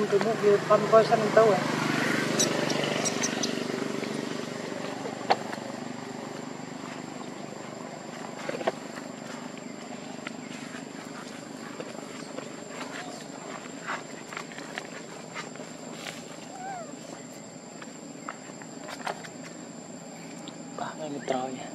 untuk mobil đâu tahu ya. Bah, ini terlalu ya.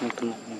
嗯。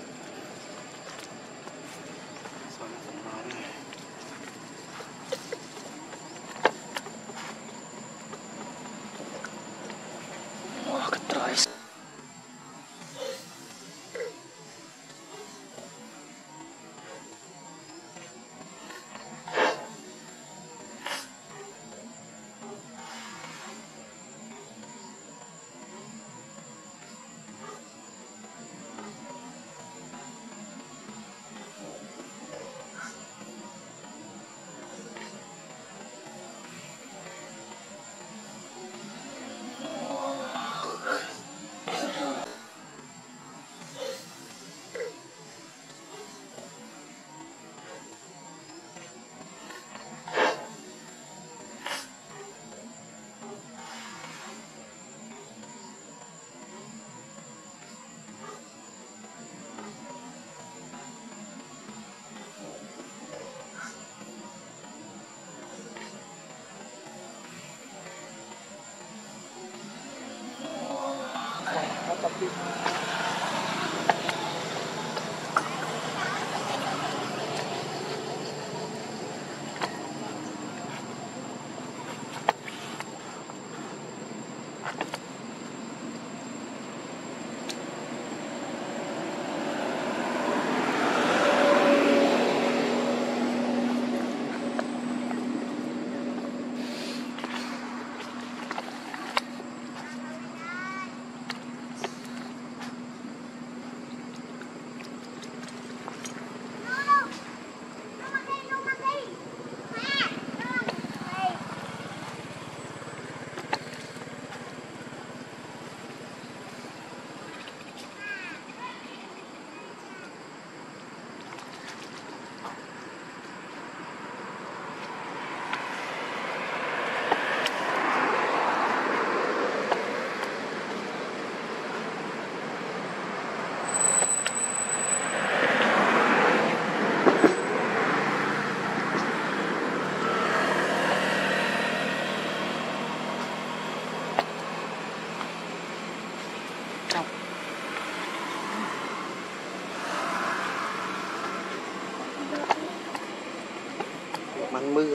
มือ